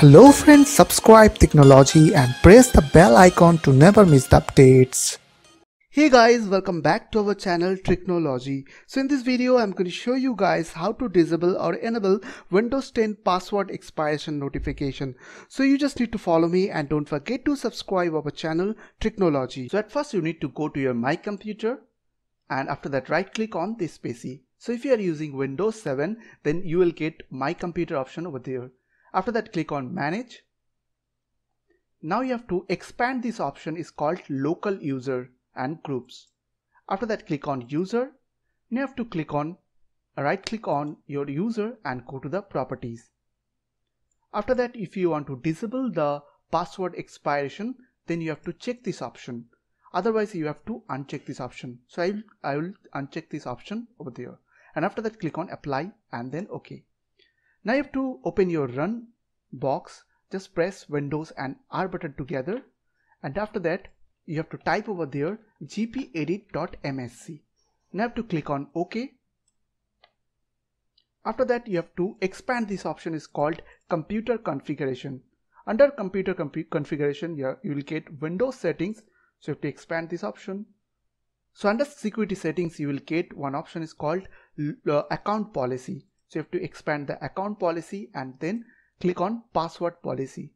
Hello friends, subscribe Tricknology and press the bell icon to never miss the updates. Hey guys, welcome back to our channel Tricknology. So in this video, I'm going to show you guys how to disable or enable Windows 10 password expiration notification. So you just need to follow me and don't forget to subscribe our channel Tricknology. So at first you need to go to your My Computer and after that right click on this PC. So if you are using Windows 7, then you will get My Computer option over there. After that click on Manage. Now you have to expand this option is called Local User and groups. After that click on user. You have to click on right click on your user and go to the properties. After that if you want to disable the password expiration then you have to check this option. Otherwise you have to uncheck this option. So I will, I will uncheck this option over there and after that click on apply and then OK. Now you have to open your run box just press windows and R button together and after that you have to type over there gpedit.msc. Now you have to click on OK. After that you have to expand this option is called computer configuration. Under computer configuration you, you will get Windows settings so you have to expand this option. So under security settings you will get one option is called uh, account policy. So you have to expand the account policy and then click on password policy.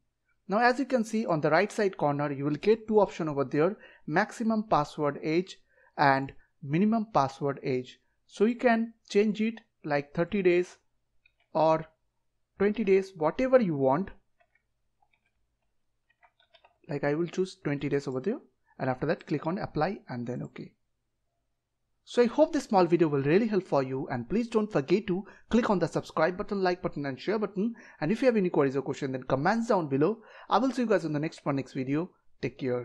Now as you can see on the right side corner you will get two options over there maximum password age and minimum password age. So you can change it like 30 days or 20 days whatever you want. Like I will choose 20 days over there and after that click on apply and then OK. So I hope this small video will really help for you and please don't forget to click on the subscribe button, like button and share button and if you have any queries or question then comments down below. I will see you guys in the next one next video. Take care.